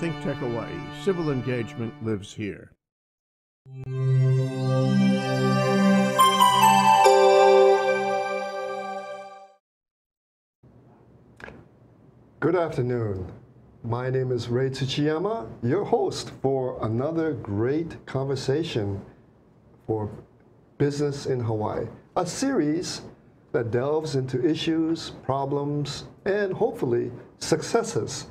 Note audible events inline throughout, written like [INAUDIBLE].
ThinkTech Hawaii. Civil engagement lives here. Good afternoon. My name is Ray Tsuchiyama, your host for another great conversation for business in Hawaii, a series that delves into issues, problems, and hopefully successes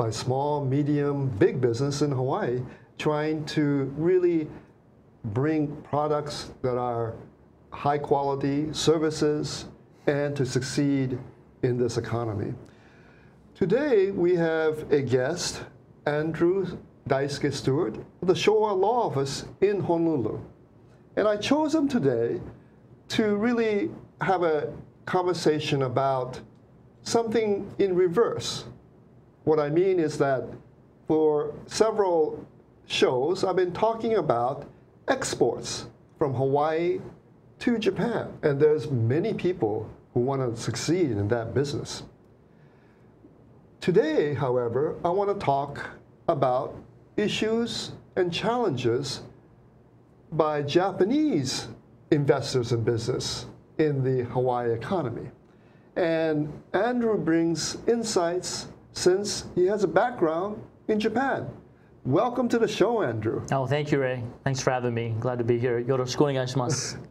by small, medium, big business in Hawaii trying to really bring products that are high quality services and to succeed in this economy. Today we have a guest, Andrew Daisuke Stewart, the Showa Law Office in Honolulu. And I chose him today to really have a conversation about something in reverse. What I mean is that for several shows, I've been talking about exports from Hawaii to Japan. And there's many people who want to succeed in that business. Today, however, I want to talk about issues and challenges by Japanese investors in business in the Hawaii economy. And Andrew brings insights since he has a background in Japan. Welcome to the show, Andrew. Oh, thank you, Ray. Thanks for having me. Glad to be here. Yoroshiku onegaishimasu. [LAUGHS]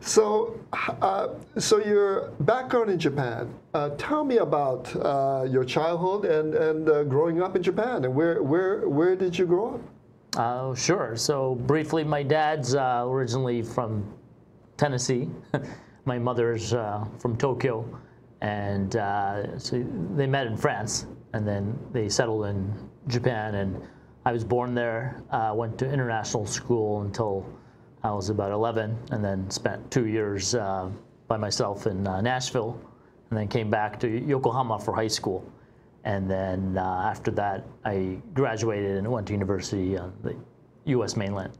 So, uh, so your background in Japan. Uh, tell me about uh, your childhood and and uh, growing up in Japan. And where where where did you grow up? Uh, sure. So briefly, my dad's uh, originally from Tennessee. [LAUGHS] my mother's from Tokyo, and so they met in France, and then they settled in Japan. And I was born there. went to international school until I was about 11 and then spent two years uh, by myself in uh, Nashville and then came back to Yokohama for high school. And then uh, after that, I graduated and went to university on the U.S. mainland.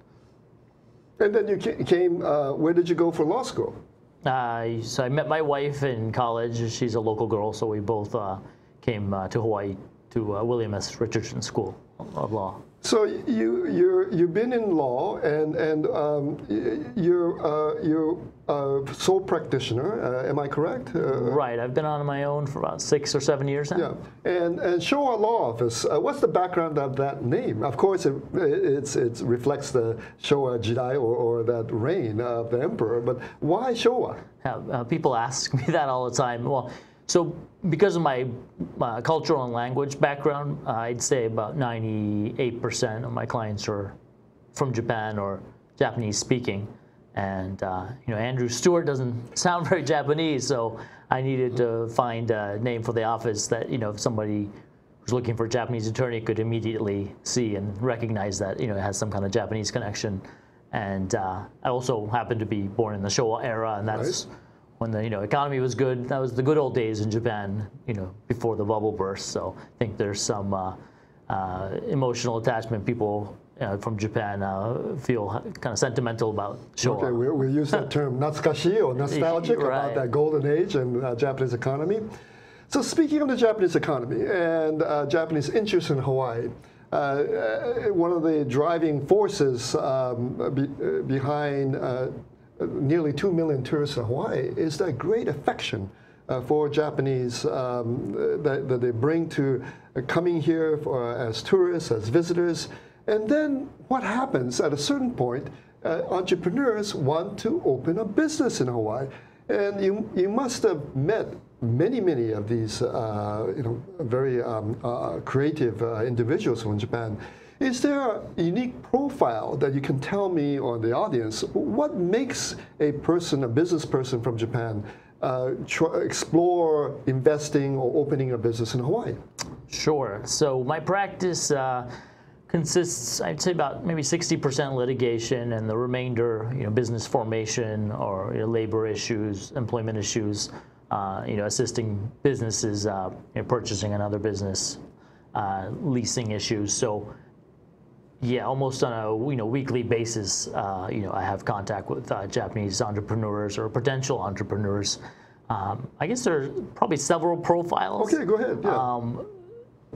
And then you came, uh, where did you go for law school? Uh, so I met my wife in college. She's a local girl, so we both uh, came to Hawaii to William S. Richardson School of Law. So you you you've been in law and and um, you're uh, you're a sole practitioner. Uh, am I correct? Uh, right. I've been on my own for about six or seven years now. Yeah. And and Showa Law Office. Uh, what's the background of that name? Of course, it it's it reflects the Showa Jidai or, or that reign of the emperor. But why Showa? Uh, people ask me [LAUGHS] that all the time. Well so because of my uh, cultural and language background, uh, I'd say about 98% of my clients are from Japan or Japanese speaking. And uh, you know, Andrew Stewart doesn't [LAUGHS] sound very Japanese, so I needed to find a name for the office that you know, if somebody was looking for a Japanese attorney could immediately see and recognize that you know it has some kind of Japanese connection. And uh, I also happen to be born in the Showa era, and that's. Right when the you know economy was good. That was the good old days in Japan, you know, before the bubble burst. So I think there's some uh, uh, emotional attachment. People uh, from Japan uh, feel kind of sentimental about Showa. Okay, we, we use that term [LAUGHS] natsukashi or nostalgic right. about that golden age and uh, Japanese economy. So speaking of the Japanese economy and uh, Japanese interest in Hawaii, uh, one of the driving forces um, be, behind nearly 2 million tourists in Hawaii is that great affection uh, for Japanese um, that, that, they bring to uh, coming here for, uh, as tourists, as visitors. And then what happens at a certain point, uh, entrepreneurs want to open a business in Hawaii. And you, you must have met many, many of these uh, you know, very um, uh, creative individuals from Japan. Is there a unique profile that you can tell me or the audience? What makes a person, a business person from Japan, uh, explore investing or opening a business in Hawaii? Sure. So my practice uh, consists, I'd say, about maybe 60% litigation, and the remainder, you know, business formation or you know, labor issues, employment issues. Uh, you know, assisting businesses, uh, you know, purchasing another business, uh, leasing issues. So yeah, almost on a you know weekly basis, uh, you know, I have contact with uh, Japanese entrepreneurs or potential entrepreneurs. Um, I guess there are probably several profiles. Okay, go ahead. Yeah. Um,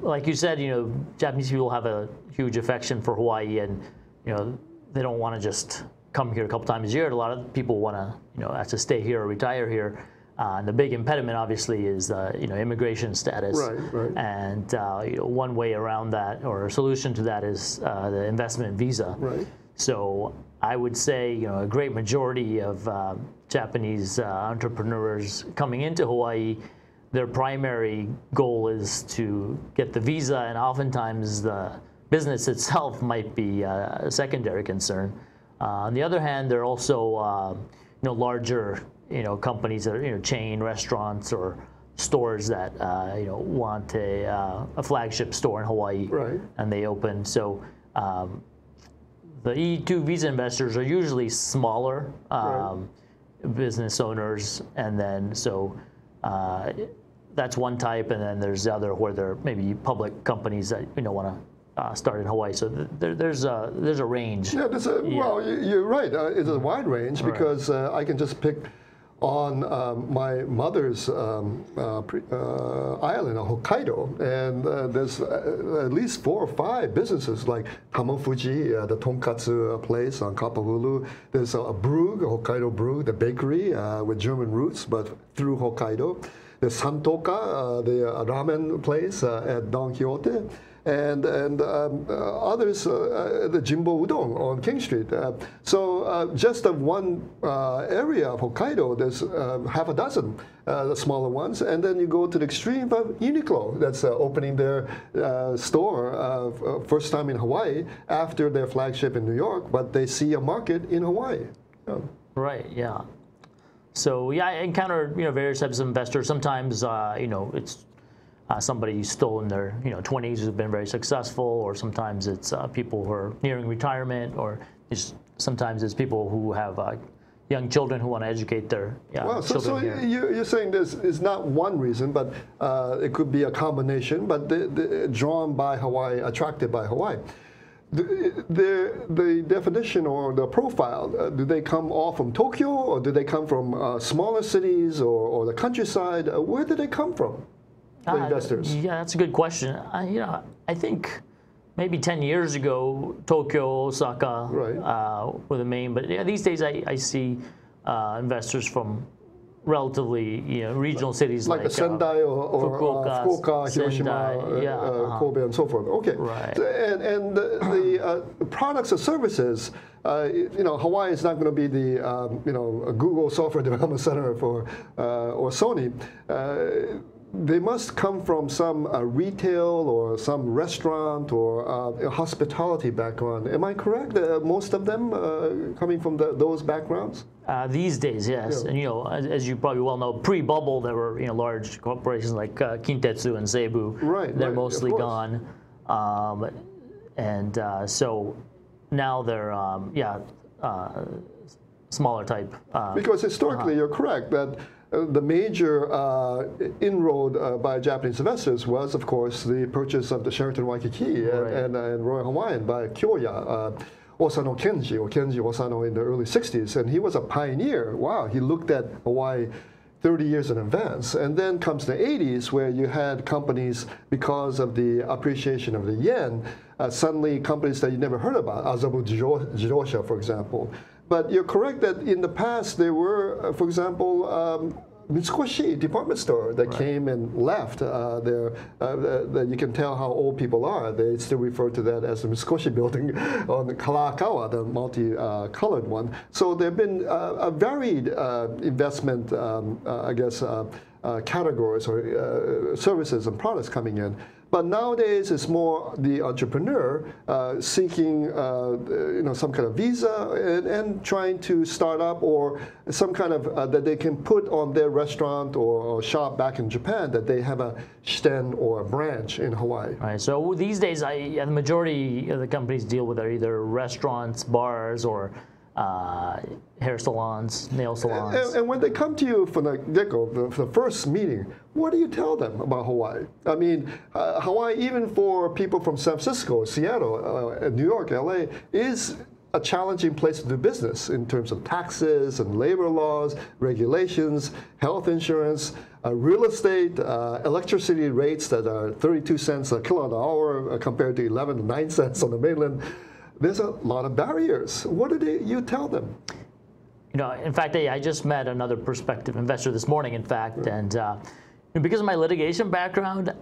like you said, you know, Japanese people have a huge affection for Hawaii, and you know, they don't want to just come here a couple times a year. A lot of people want to, you know, have to stay here or retire here. Uh, and the big impediment, obviously, is uh, you know immigration status. Right, right. And uh, you know, one way around that, or a solution to that, is uh, the investment visa. Right. So I would say, you know, a great majority of uh, Japanese uh, entrepreneurs coming into Hawaii, their primary goal is to get the visa, and oftentimes the business itself [LAUGHS] might be uh, a secondary concern. Uh, on the other hand, there are also, uh, you know, larger, you know, companies that are, you know, chain restaurants or stores that, uh, you know, want a, uh, a flagship store in Hawaii, Right. and they open. So. Um, the E2 visa investors are usually smaller um, business owners, and then so uh, that's one type, and then there's the other where they're maybe public companies that you know want to uh, start in Hawaii. So th- there, there's a there's a range. Yeah, there's a, well, you- you're right. Uh, it's a wide range because uh, I can just pick on um, my mother's um, uh, pre, uh, island, Hokkaido, and uh, there's uh, at least four or five businesses like Tamafuji, uh, the tonkatsu uh, place on Kapahulu. There's a, Brug, Hokkaido Brug, the bakery with German roots, but through Hokkaido. There's Santoka, the ramen place at Don Quijote and and um, uh, others, uh, uh, the Jimbo Udon on King Street. So just one area of Hokkaido, there's half a dozen the smaller ones, and then you go to the extreme of Uniqlo that's opening their store first time in Hawaii after their flagship in New York, but they see a market in Hawaii. Yeah. Right. Yeah. So yeah, I encounter you know various types of investors. Sometimes uh, you know it's uh, somebody who's still in their you know 20s who's been very successful, or sometimes it's uh, people who are nearing retirement, or sometimes it's people who have uh, young children who want to educate their uh, Well, so, children so you, you're saying this is not one reason, but uh, it could be a combination, but the, the, drawn by Hawaii, attracted by Hawaii. The, the, the definition or the profile, uh, do they come all from Tokyo or do they come from uh, smaller cities or, or the countryside? Uh, where do they come from, the Uh, investors? Yeah, that's a good question. I, you know, I think maybe 10 years ago, Tokyo, Osaka Right. uh, were the main. But yeah, these days, I, I see uh, investors from relatively you know regional cities Like, like, the Sendai or, or Fukuoka, uh, Fukuoka, Hiroshima, Sendai, uh, yeah, uh, uh-huh. Kobe, and so forth. Okay. Right. And and the, the uh, products or services, uh, you know, Hawaii is not going to be the um, you know a Google Software [LAUGHS] Development Center for uh, or Sony. Uh, they must come from some uh, retail or some restaurant or uh, hospitality background. Am I correct? Uh, most of them uh, coming from the, those backgrounds. Uh, these days, yes, Yeah. and you know, as, as you probably well know, pre-bubble, there were you know large corporations like uh, Kintetsu and Seibu. Right, they're right, mostly gone, um, and uh, so now they're um, yeah, uh, smaller type. Uh, Because historically, you're correct that uh, the major uh, inroad uh, by Japanese investors was, of course, the purchase of the Sheraton Waikiki and, Right. and, and Royal Hawaiian by Kyoya. Uh, Osano Kenji, or Kenji Osano in the early 60s, and he was a pioneer. Wow, he looked at Hawaii 30 years in advance. And then comes the 80s, where you had companies, because of the appreciation of the yen, uh, suddenly companies that you never heard about, Azabu Jiro- Jirosha, for example. But you're correct that in the past there were, uh, for example, um, Mitsukoshi department store that came and left. Uh, there, uh, that you can tell how old people are. They still refer to that as the Mitsukoshi [LAUGHS] building on the Kalakaua, the multi-colored one. So there have been uh, a varied uh, investment, um, uh, I guess, uh, uh, categories or uh, services and products coming in. But nowadays, it's more the entrepreneur uh, seeking, uh, you know, some kind of visa and, and trying to start up or some kind of uh, that they can put on their restaurant or, shop back in Japan that they have a shiten or a branch in Hawaii. Right. So these days, I, the majority of the companies deal with are either restaurants, bars, or uh, hair salons, nail salons. And, and when they come to you for the get-go, the, for the first meeting, what do you tell them about Hawaii? I mean, uh, Hawaii, even for people from San Francisco, Seattle, uh, New York, LA, is a challenging place to do business in terms of taxes and labor laws, regulations, health insurance, uh, real estate, uh, electricity rates that are 32 cents a kilowatt hour uh, compared to 11 to 9 cents on the mainland. There's a lot of barriers. What did they, you tell them? You know, in fact, I, I just met another prospective investor this morning, in fact, and uh, because of my litigation background,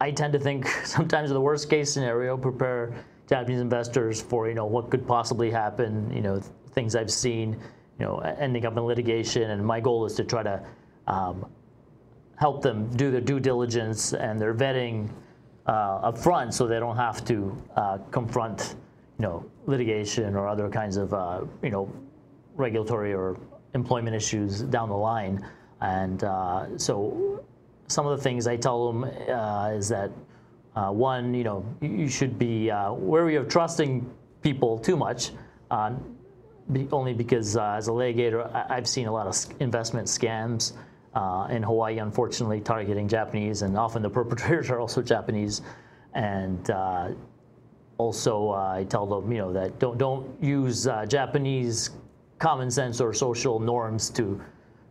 I tend to think [LAUGHS] sometimes the worst case scenario, prepare Japanese investors for you know what could possibly happen. You know, things I've seen, you know, ending up in litigation, and my goal is to try to um, help them do their due diligence and their vetting uh, up front, so they don't have to uh, confront you know litigation or other kinds of uh, you know regulatory or employment issues down the line. And uh, so some of the things I tell them uh, is that uh, one, you know, you should be uh, wary of trusting people too much, uh, be, only because as a litigator, I, have seen a lot of investment scams in Hawaii, unfortunately, targeting Japanese, and often the perpetrators are also Japanese. And also, I tell them, you know, that don't don't use Japanese common sense or social norms to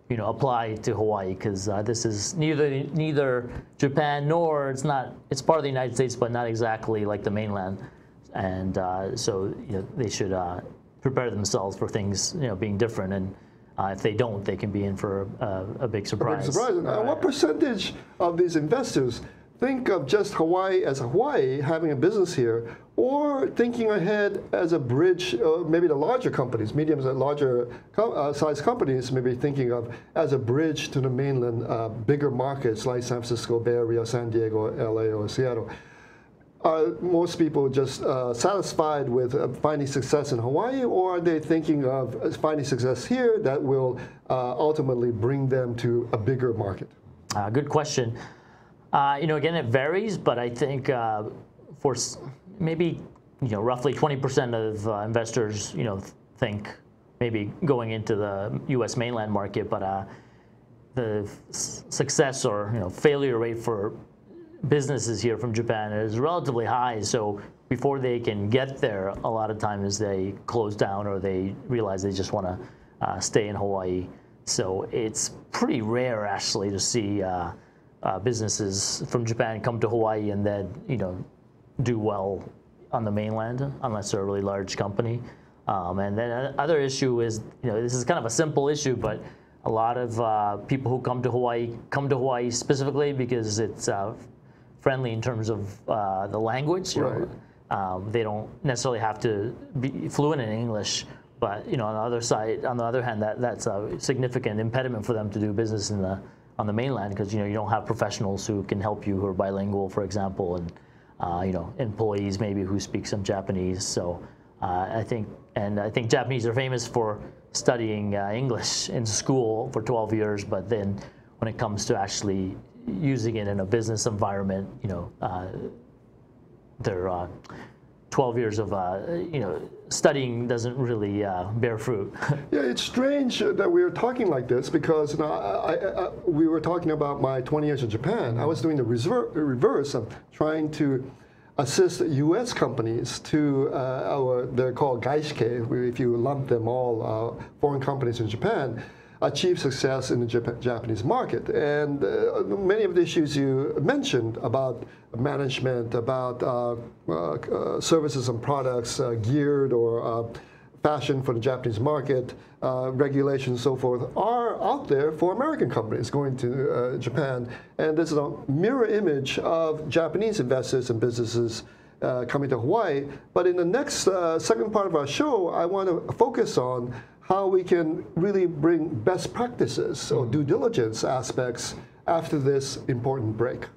you know, apply to Hawaii because uh, this is neither neither Japan nor it's not it's part of the United States but not exactly like the mainland, and uh, so you know, they should uh, prepare themselves for things you know being different and. Uh, if they don't, they can be in for a, a big surprise. A big surprise. Right. what percentage of these investors think of just Hawaii as Hawaii, having a business here, or thinking ahead as a bridge, uh, maybe the larger companies, medium and larger uh, size companies, maybe thinking of as a bridge to the mainland, uh, bigger markets like San Francisco, Bay Area, San Diego, LA, or Seattle. Are most people just uh, satisfied with uh, finding success in Hawaii, or are they thinking of uh, finding success here that will ultimately bring them to a bigger market? good question. Uh, you know, again, it varies, but I think uh, for maybe you know roughly 20% of uh, investors, you know, think maybe going into the U.S. mainland market, but uh, the success or you know failure rate for businesses here from Japan is relatively high. So before they can get there, a lot of times they close down or they realize they just want to uh, stay in Hawaii. So it's pretty rare actually to see uh, businesses from Japan come to Hawaii and then you know do well on the mainland unless they're a really large company. Um, and then other issue is you know this is kind of a simple issue, but a lot of uh, people who come to Hawaii come to Hawaii specifically because it's uh, friendly in terms of uh, the language. Right. Um, they don't necessarily have to be fluent in English. But you know, on the other side, on the other hand, that, that's a significant impediment for them to do business in the on the mainland because you know you don't have professionals who can help you who are bilingual, for example, and uh, you know employees maybe who speak some Japanese. So uh, I think, and I think Japanese are famous for studying uh, English in school for 12 years, but then when it comes to actually using it in a business environment, you know, uh, they're uh, 12 years of uh, you know studying doesn't really uh, bear fruit. [LAUGHS] yeah, it's strange that we are talking like this because you know, I, I, I, we were talking about my 20 years in Japan. I was doing the reverse of trying to assist U.S. companies to uh, our they're called gaishikei if you lump them all uh, foreign companies in Japan achieve success in the Jap Japanese market. And uh, many of the issues you mentioned about management, about uh, uh, services and products uh, geared or uh, fashion for the Japanese market, uh, regulations, so forth, are out there for American companies going to Japan. And this is a mirror image of Japanese investors and businesses uh, coming to Hawaii. But in the next uh, second part of our show, I want to focus on how we can really bring best practices or due diligence aspects after this important break.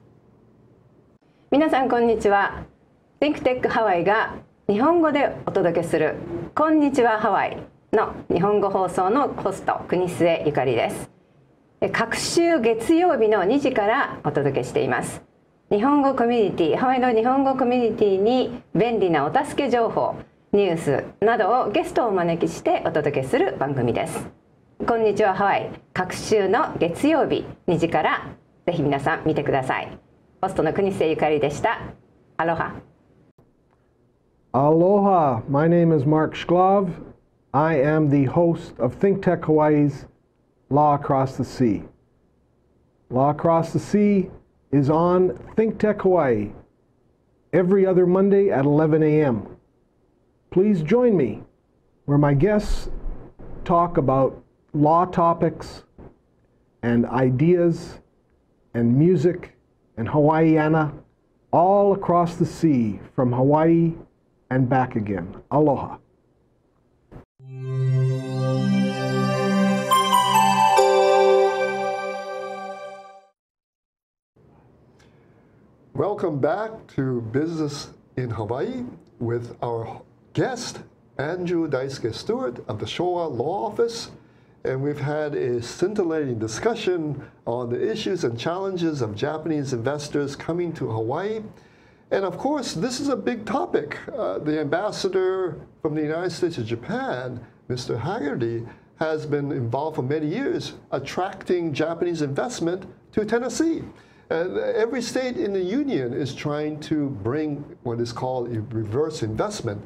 皆さんこんにちは。Think Tech Hawaii が日本語でお届けするこんにちはハワイの日本語放送のホスト国末ゆかりです。各週月曜日の2時からお届けしています。日本語コミュニティハワイの日本語コミュニティに便利なお助け情報ニュースなどをゲストをお招きしてお届けする番組ですこんにちはハワイ各週の月曜日2時からぜひ皆さん見てくださいホストの国瀬ゆかりでしたアロハ Aloha, my name is Mark Shklov. I am the host of ThinkTech Hawaii's Law Across the Sea. Law Across the Sea is on ThinkTech Hawaii every other Monday at 11 a.m. Please join me where my guests talk about law topics and ideas and music and Hawaiiana all across the sea from Hawaii and back again. Aloha. Welcome back to Business in Hawaii with our guest, Andrew Daisuke Stewart of the Showa Law Office. And we've had a scintillating discussion on the issues and challenges of Japanese investors coming to Hawaii. And of course, this is a big topic. Uh, the ambassador from the United States to Japan, Mr. Hagerty, has been involved for many years attracting Japanese investment to Tennessee. And every state in the union is trying to bring what is called reverse investment.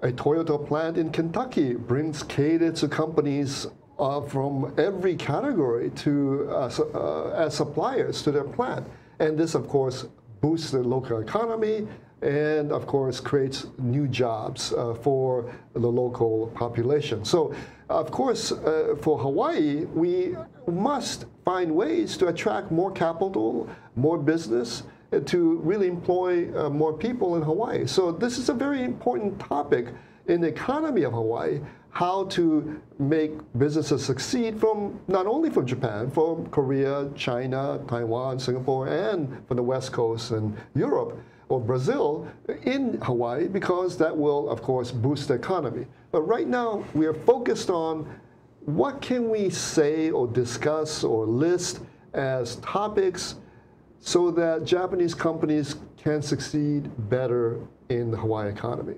A Toyota plant in Kentucky brings keiretsu companies uh, from every category to uh, uh, as suppliers to their plant. And this, of course, boosts the local economy and, of course, creates new jobs uh, for the local population. So, of course, uh, for Hawaii, we must find ways to attract more capital, more business, to really employ uh, more people in Hawaii. So this is a very important topic in the economy of Hawaii, how to make businesses succeed from not only from Japan, from Korea, China, Taiwan, Singapore, and from the West Coast and Europe or Brazil in Hawaii because that will, of course, boost the economy. But right now, we are focused on what can we say or discuss or list as topics so that Japanese companies can succeed better in the Hawaii economy.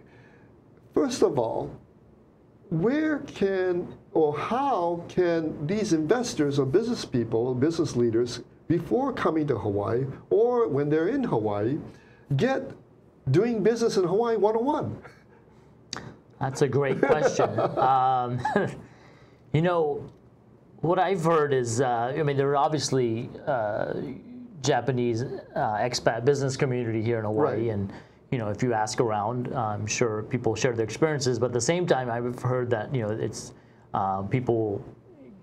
First of all, where can or how can these investors or business people, business leaders, before coming to Hawaii or when they're in Hawaii, get doing business in Hawaii 101? That's a great question. [LAUGHS] um, [LAUGHS] you know, what I've heard is, uh, I mean, there are obviously uh, Japanese uh, expat business community here in Hawaii, Right. and you know, if you ask around, I'm sure people share their experiences. But at the same time, I've heard that you know, it's uh, people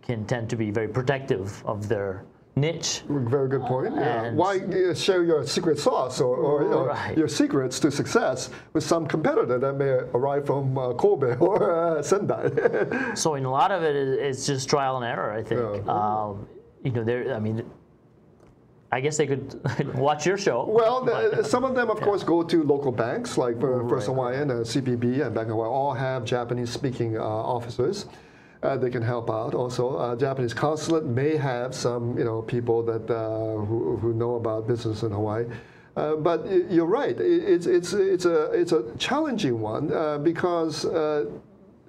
can tend to be very protective of their niche. Very good point. Yeah. Why uh, share your secret sauce or, or Right. your secrets to success with some competitor that may arrive from uh, Kobe [LAUGHS] or uh, Sendai? So in a lot of it, it is, is just trial and error. I think. Yeah. Um, you know, there. I mean, I guess they could [LAUGHS] watch your show. well, the, some of them, of course, go to local banks like uh, First Hawaiian, uh, CPB, and Bank of Hawaii all have Japanese-speaking uh, officers. Uh, they can help out. Also, uh, Japanese consulate may have some, you know, people that uh, who, who know about business in Hawaii. Uh, but you're right. It's it's it's a it's a challenging one uh, because. Uh,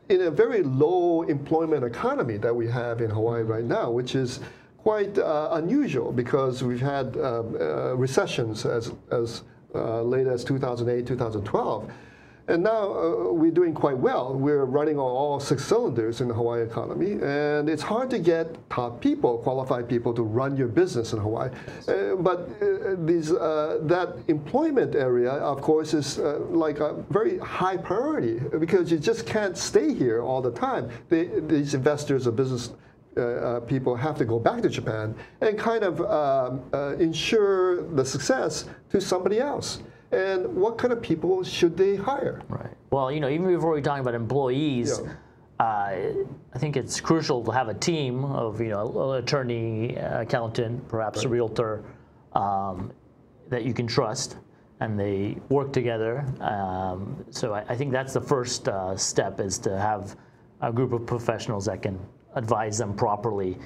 in a very low employment economy that we have in Hawaii right now, which is quite uh, unusual because we've had um, uh, recessions as, as uh, late as 2008, 2012. And now uh, we're doing quite well. We're running on all six cylinders in the Hawaii economy, and it's hard to get top people, qualified people, to run your business in Hawaii. Uh, but uh, these, uh, that employment area, of course, is uh, like a very high priority because you just can't stay here all the time. They, these investors or business uh, uh, people have to go back to Japan and kind of um, uh, ensure the success to somebody else. And what kind of people should they hire? Right. Well, you know, even before we talk about employees, Yeah. uh, I think it's crucial to have a team of, you know, attorney, uh, accountant, perhaps a realtor um, that you can trust, and they work together. Um, so I, I think that's the first uh, step is to have a group of professionals that can advise them properly.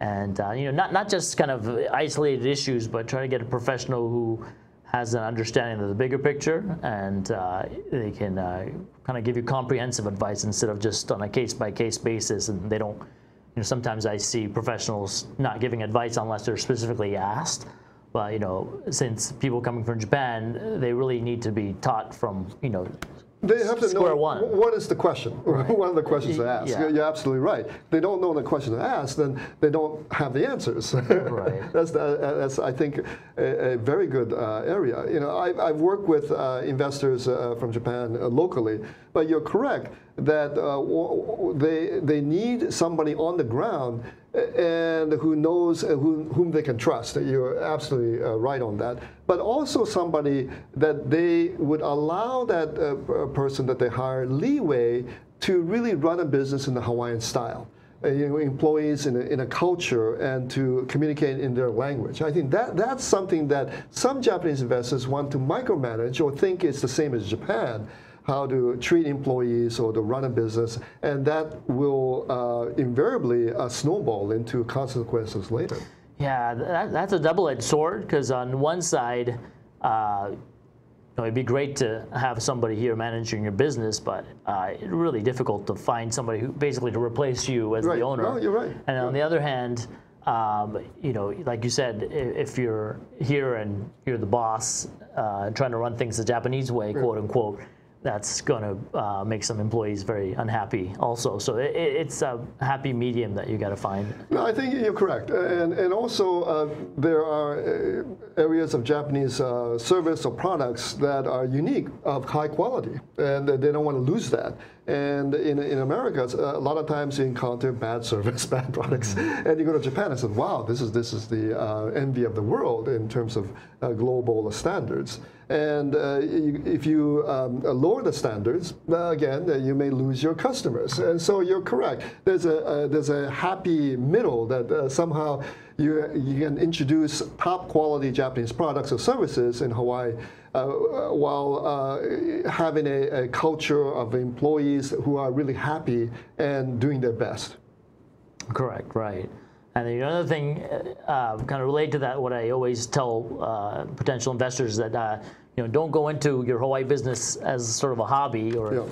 And uh, you know, not not just kind of isolated issues, but try to get a professional who has an understanding of the bigger picture, and uh, they can uh, kind of give you comprehensive advice instead of just on a case by case basis. And they don't, you know, sometimes I see professionals not giving advice unless they're specifically asked. But you know, since people coming from Japan, they really need to be taught from you know They have to Square know one. what is the question. [LAUGHS] One of the questions to ask. Yeah. You're, absolutely right. They don't know the question to ask, then they don't have the answers. [LAUGHS] Right. that's, that's I think a, a very good uh, area. You know, I've, I've worked with uh, investors uh, from Japan uh, locally, but you're correct that uh, they they need somebody on the ground and who knows uh, who, whom they can trust. You're absolutely uh, right on that. But also somebody that they would allow that person that they hire leeway to really run a business in the Hawaiian style. Uh, you know, employees in a, in a culture and to communicate in their language. I think that that's something that some Japanese investors want to micromanage or think it's the same as Japan how to treat employees or to run a business, and that will uh, invariably uh, snowball into consequences later. Yeah, that, that's a double-edged sword because on one side, uh, you know, it'd be great to have somebody here managing your business, but uh, it's really difficult to find somebody who basically to replace you as Right. the owner. No, you're right. And on the other hand, um, you know, like you said, if you're here and you're the boss, uh, trying to run things the Japanese way, quote unquote, that's going to uh, make some employees very unhappy also. So it, it's a happy medium that you got to find. No, I think you're correct. And, and also, uh, there are uh, areas of Japanese uh, service or products that are unique, of high quality, and they don't want to lose that. And in, in America, uh, a lot of times you encounter bad service, [LAUGHS] bad products, and you go to Japan and say, "Wow, this is this is the uh, envy of the world in terms of uh, global standards." And uh, you, if you um, lower the standards, uh, again, uh, you may lose your customers. And so you're correct. There's a uh, there's a happy middle that uh, somehow you you can introduce top quality Japanese products or services in Hawaii. Uh, while uh, having a, a culture of employees who are really happy and doing their best. Correct, right. And the other thing, uh, kind of related to that, what I always tell uh, potential investors that uh, you know don't go into your Hawaii business as sort of a hobby, or Yeah.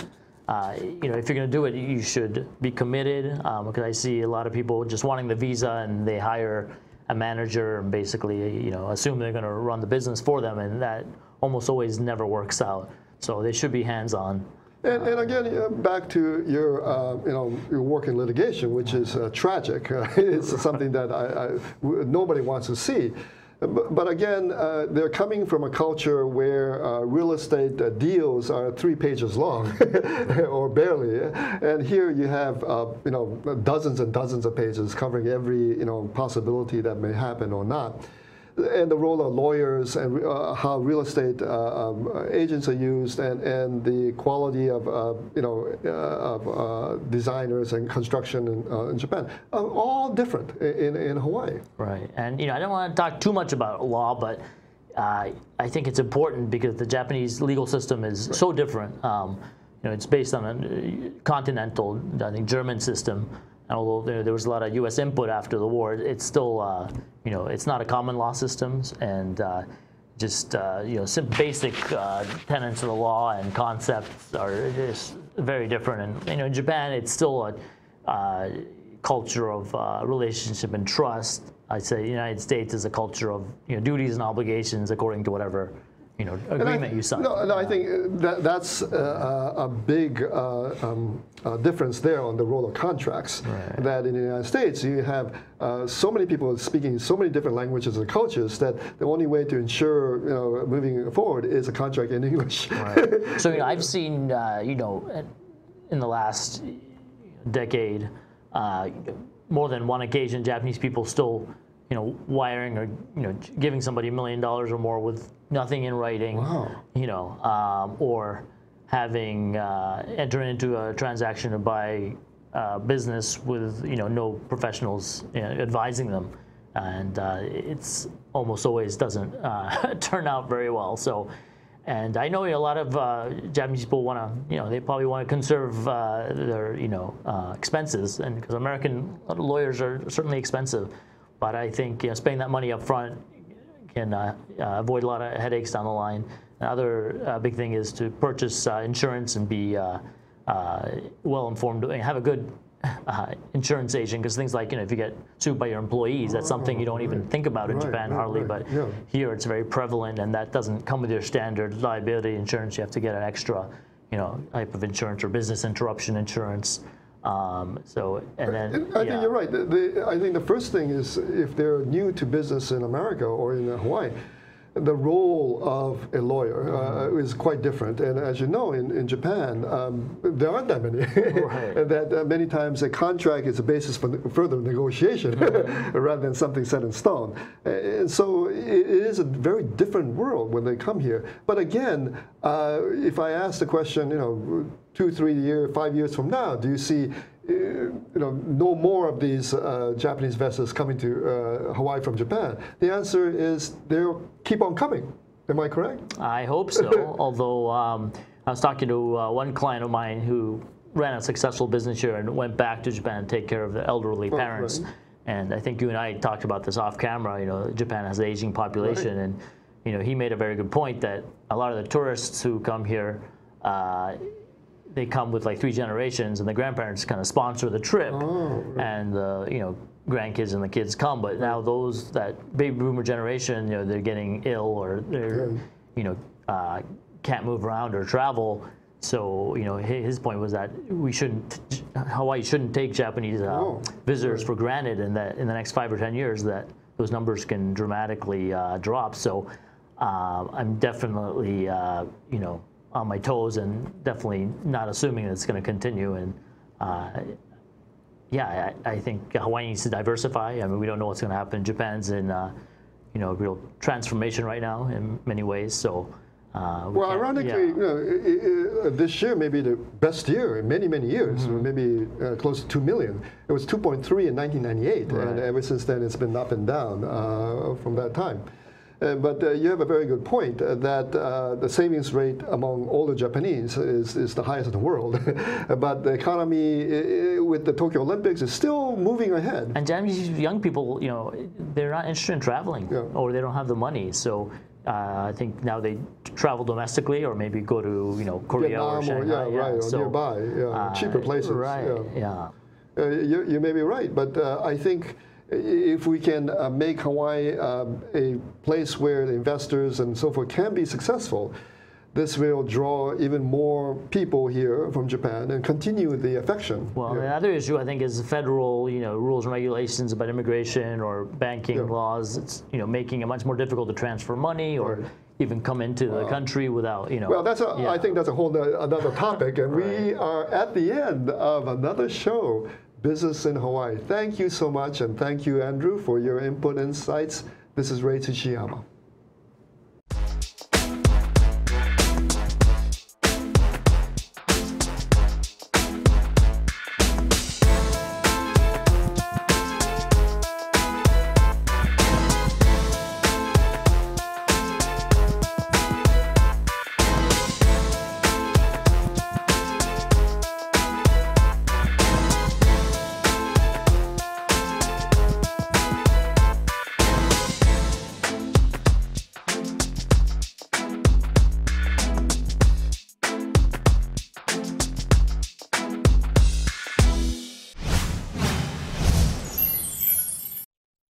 Uh, you know if you're going to do it, you should be committed. Um, because I see a lot of people just wanting the visa and they hire a manager and basically you know assume they're going to run the business for them, and that almost always never works out. So they should be hands-on. And, and again, back to your, uh, you know, your work in litigation, which is uh, tragic. [LAUGHS] It's something that I, I- nobody wants to see. But, again, uh, they're coming from a culture where uh, real estate uh, deals are three pages long, [LAUGHS] or barely. And here you have, uh, you know, dozens and dozens of pages covering every, you know, possibility that may happen or not and the role of lawyers and uh, how real estate uh, um, agents are used and, and the quality of uh, you know uh, of uh, designers and construction in, uh, in Japan are all different in, in Hawaii. Right, and you know, I don't want to talk too much about law, but uh, I think it's important because the Japanese legal system is so different. Um, you know, it's based on a continental, I think, German system. And although there, was a lot of U.S. input after the war, it's still, uh, you know, it's not a common law system, and uh, just uh, you know, some basic uh, tenets of the law and concepts are just very different. And you know, in Japan, it's still a uh, culture of uh, relationship and trust. I'd say the United States is a culture of you know, duties and obligations according to whatever you know agreement I, you sign. No, no, I think uh, that, that's uh, a big uh, um, uh, difference there on the role of contracts. Right. That in the United States, you have uh, so many people speaking so many different languages and cultures that the only way to ensure you know moving forward is a contract in [LAUGHS] English. Right. so you know, I've [LAUGHS] seen uh, you know in the last decade uh, more than one occasion Japanese people still you know wiring or you know giving somebody a million dollars or more with nothing in writing. Wow. You know, um, or having uh, enter into a transaction to buy uh, business with you know no professionals you know, advising them, and uh, it's almost always doesn't uh, [LAUGHS] turn out very well. So. And I know a lot of uh, Japanese people want to, you know, they probably want to conserve uh, their, you know, uh, expenses, and because American lawyers are certainly expensive, but I think you know, spending that money up front can uh, uh, avoid a lot of headaches down the line. Another uh, big thing is to purchase uh, insurance and be uh, uh, well informed and have a good [LAUGHS] uh, insurance agent because things like you know if you get sued by your employees, that's something you don't even think about in Right, Japan right, hardly, right, but yeah. here it's very prevalent and that doesn't come with your standard liability insurance. You have to get an extra, you you know type of insurance or business interruption insurance. Um, so and then I yeah. think you're right. The, the, I think the first thing is if they're new to business in America or in Hawaii, the role of a lawyer uh, is quite different. And as you know, in, in Japan, um, there aren't that many. Right. [LAUGHS] that uh, many times a contract is a basis for further negotiation [LAUGHS] rather than something set in stone. And so it, it is a very different world when they come here. But again, uh, if I ask the question, you know, two, three years, five years from now, do you see uh, you know, no more of these uh, Japanese vessels coming to uh, Hawaii from Japan? The answer is they'll keep on coming. Am I correct? I hope so. [LAUGHS] Although um, I was talking to uh, one client of mine who ran a successful business here and went back to Japan to take care of the elderly parents. right. And I think you and I talked about this off camera. You know, Japan has an aging population, Right. and you know he made a very good point that a lot of the tourists who come here. Uh, they come with like three generations, and the grandparents kind of sponsor the trip, Oh, and the you know grandkids and the kids come. But now those that baby boomer generation, you know, they're getting ill or they're Yeah. you know uh, can't move around or travel. So you know his point was that we shouldn't Hawaii shouldn't take Japanese uh, Oh, visitors for granted, and that in the next five or ten years that those numbers can dramatically uh, drop. So uh, I'm definitely uh, you know on my toes and definitely not assuming that it's going to continue. And uh, yeah, I, I think Hawaii needs to diversify. I mean, we don't know what's going to happen. Japan's in uh, you know real transformation right now in many ways. So. Uh, we Well, ironically, yeah. you know, i- i- this year may be the best year in many, many years, Mm-hmm. maybe uh, close to 2 million. It was 2.3 in 1998, and ever since then it's been up and down uh, from that time. Uh, but uh, you have a very good point uh, that uh, the savings rate among all the Japanese is, is the highest in the world. [LAUGHS] but the economy with the Tokyo Olympics is still moving ahead. And Japanese young people, you know, they're not interested in traveling, Yeah. or they don't have the money. So uh, I think now they travel domestically, or maybe go to you know Korea or Vietnam or, Shanghai. yeah, right, or So, nearby, yeah, cheaper places, Right. yeah. yeah. Uh, you, you may be right, but uh, I think if we can uh, make Hawaii um, a place where the investors and so forth can be successful, this will draw even more people here from Japan and continue the affection. Well, Yeah. the other issue I think is federal, you know, rules and regulations about immigration or banking Yeah. laws. It's you know making it much more difficult to transfer money or even come into the country without you know. Well, that's a, I yeah. think that's a whole no- another topic, and we are at the end of another show, Business in Hawaii. Thank you so much, and thank you, Andrew, for your input insights. This is Ray Tsuchiyama.